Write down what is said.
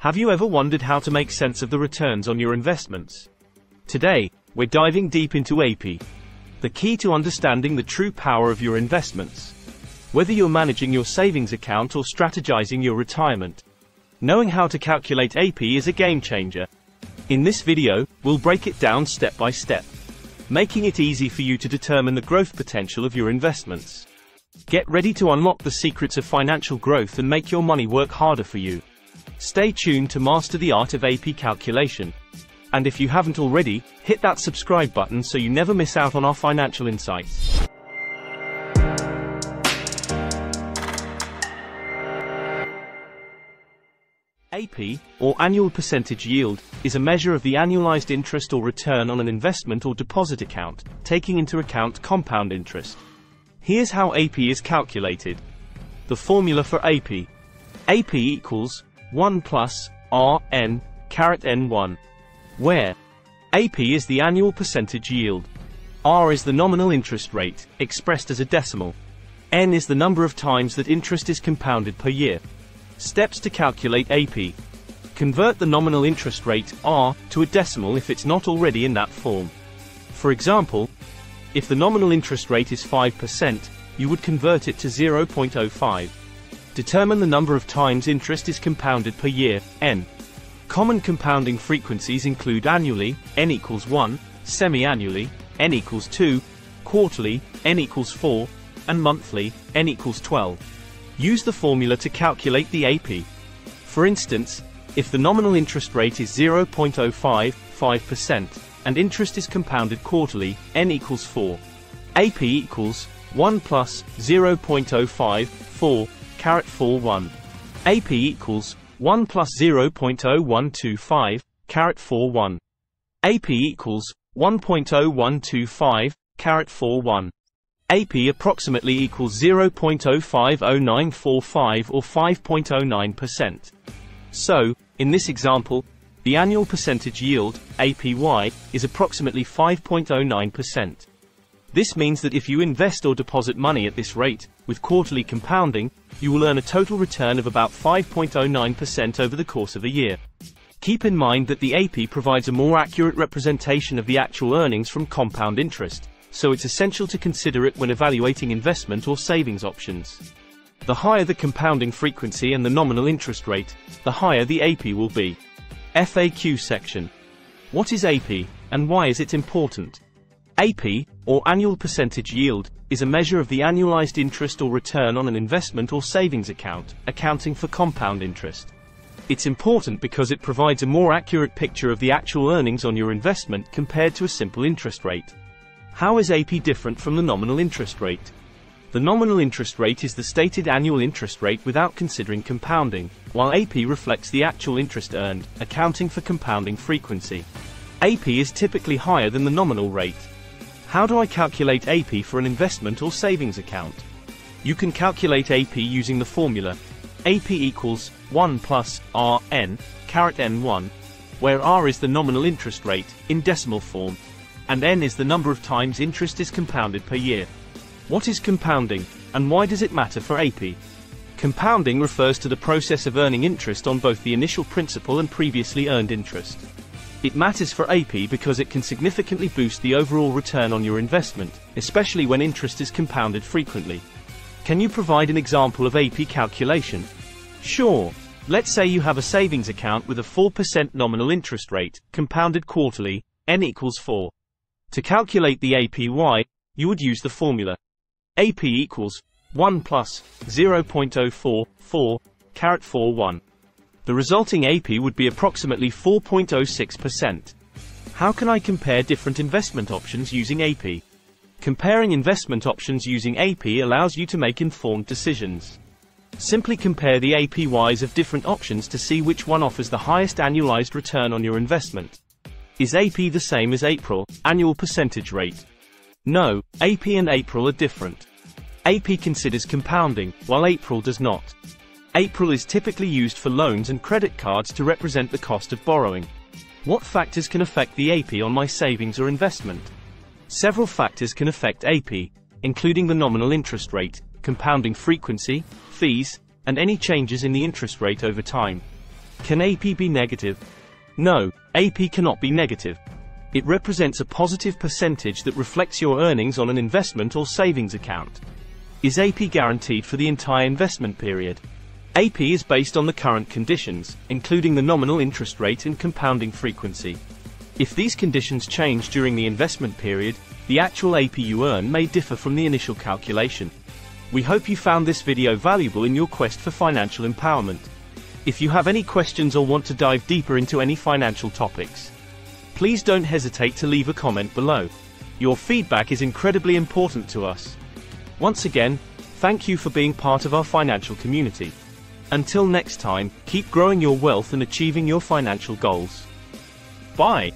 Have you ever wondered how to make sense of the returns on your investments? Today, we're diving deep into APY, the key to understanding the true power of your investments. Whether you're managing your savings account or strategizing your retirement, knowing how to calculate APY is a game changer. In this video, we'll break it down step by step, making it easy for you to determine the growth potential of your investments. Get ready to unlock the secrets of financial growth and make your money work harder for you. Stay tuned to master the art of APY calculation. And if you haven't already, hit that subscribe button so you never miss out on our financial insights. APY, or annual percentage yield, is a measure of the annualized interest or return on an investment or deposit account, taking into account compound interest. Here's how APY is calculated. The formula for APY. APY equals 1 plus R n caret n1, where APY is the annual percentage yield. R is the nominal interest rate, expressed as a decimal. N is the number of times that interest is compounded per year. Steps to calculate APY. Convert the nominal interest rate, R, to a decimal if it's not already in that form. For example, if the nominal interest rate is 5%, you would convert it to 0.05. Determine the number of times interest is compounded per year, N. Common compounding frequencies include annually, N equals 1, semi-annually, N equals 2, quarterly, N equals 4, and monthly, N equals 12. Use the formula to calculate the APY. For instance, if the nominal interest rate is 0.055%, and interest is compounded quarterly, n equals 4. APY equals 1 plus 0.054, caret 41. APY equals 1 plus 0.0125, caret 41. APY equals 1.0125, caret 41. APY approximately equals 0.050945 or 5.09%. So, in this example, the annual percentage yield, APY, is approximately 5.09%. This means that if you invest or deposit money at this rate, with quarterly compounding, you will earn a total return of about 5.09% over the course of a year. Keep in mind that the APY provides a more accurate representation of the actual earnings from compound interest, so it's essential to consider it when evaluating investment or savings options. The higher the compounding frequency and the nominal interest rate, the higher the APY will be. FAQ section. What is APY, and why is it important? APY, or annual percentage yield, is a measure of the annualized interest or return on an investment or savings account, accounting for compound interest. It's important because it provides a more accurate picture of the actual earnings on your investment compared to a simple interest rate. How is APY different from the nominal interest rate? The nominal interest rate is the stated annual interest rate without considering compounding, while APY reflects the actual interest earned, accounting for compounding frequency. APY is typically higher than the nominal rate. How do I calculate APY for an investment or savings account? You can calculate APY using the formula APY equals 1 plus R n caret n1, where R is the nominal interest rate, in decimal form, and n is the number of times interest is compounded per year. What is compounding, and why does it matter for APY? Compounding refers to the process of earning interest on both the initial principal and previously earned interest. It matters for APY because it can significantly boost the overall return on your investment, especially when interest is compounded frequently. Can you provide an example of APY calculation? Sure. Let's say you have a savings account with a 4% nominal interest rate, compounded quarterly, n equals 4. To calculate the APY, you would use the formula. APY equals 1 plus 0.044, caret 41. The resulting APY would be approximately 4.06%. How can I compare different investment options using APY? Comparing investment options using APY allows you to make informed decisions. Simply compare the APYs of different options to see which one offers the highest annualized return on your investment. Is APY the same as APR, annual percentage rate? No, APY and APR are different. APY considers compounding, while APR does not. APR is typically used for loans and credit cards to represent the cost of borrowing. What factors can affect the APY on my savings or investment? Several factors can affect APY, including the nominal interest rate, compounding frequency, fees, and any changes in the interest rate over time. Can APY be negative? No, APY cannot be negative. It represents a positive percentage that reflects your earnings on an investment or savings account. Is APY guaranteed for the entire investment period? APY is based on the current conditions, including the nominal interest rate and compounding frequency. If these conditions change during the investment period, the actual APY you earn may differ from the initial calculation. We hope you found this video valuable in your quest for financial empowerment. If you have any questions or want to dive deeper into any financial topics, please don't hesitate to leave a comment below. Your feedback is incredibly important to us. Once again, thank you for being part of our financial community. Until next time, keep growing your wealth and achieving your financial goals. Bye.